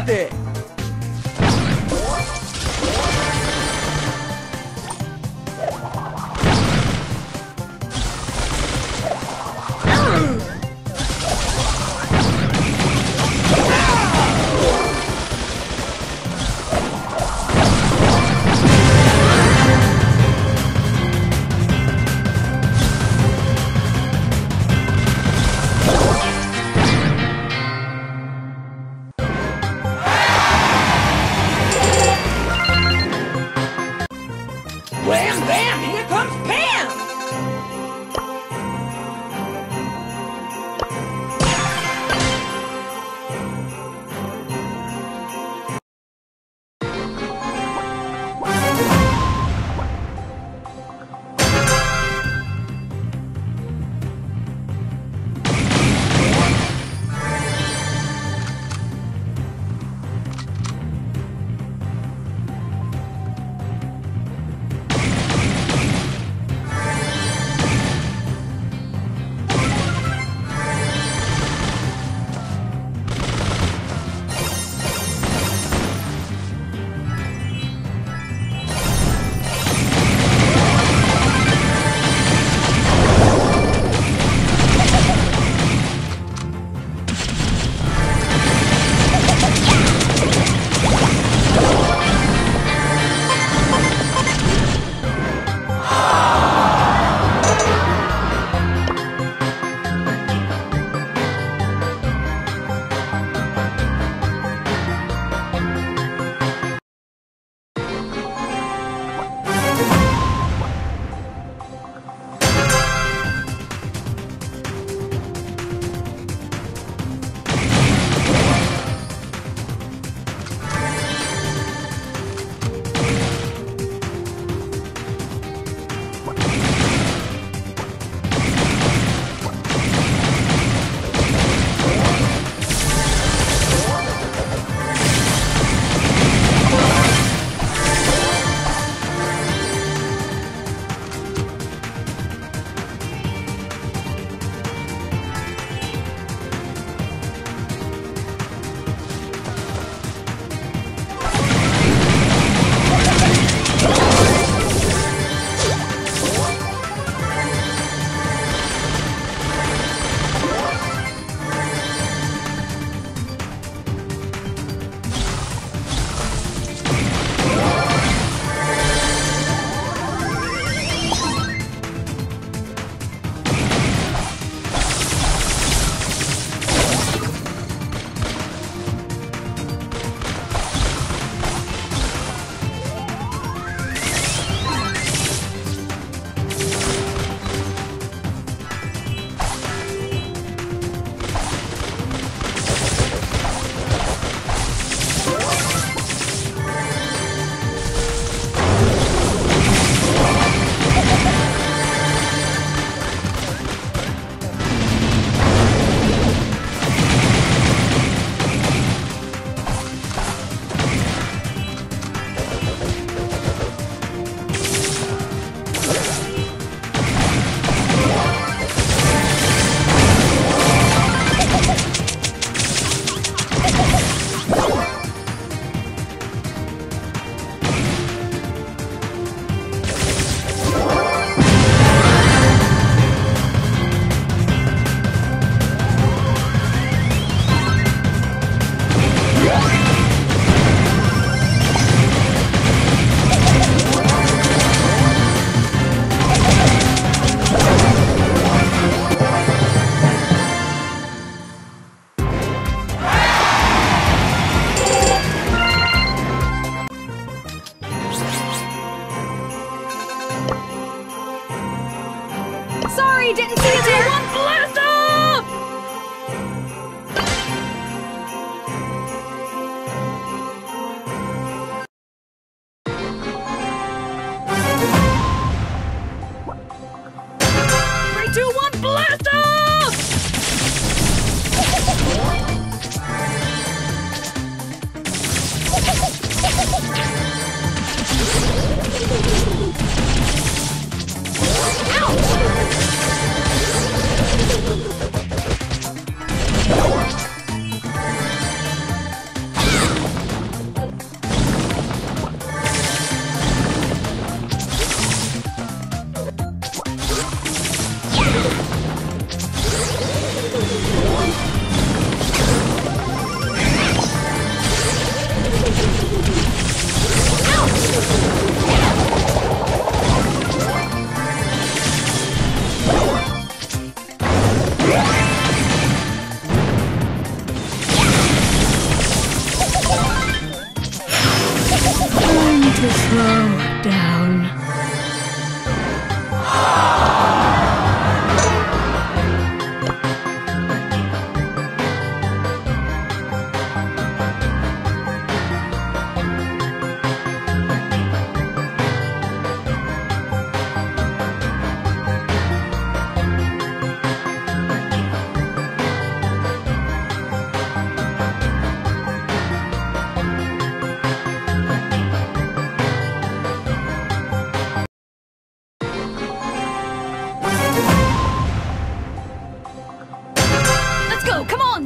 って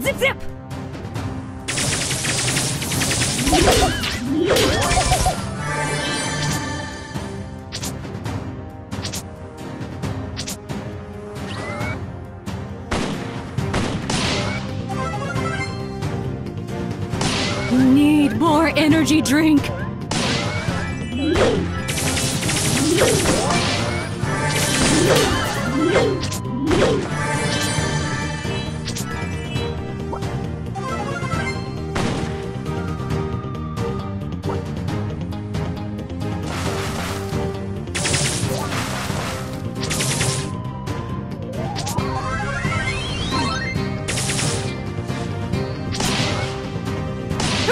zip zip! Need more energy drink. Who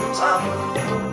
Bottoms up.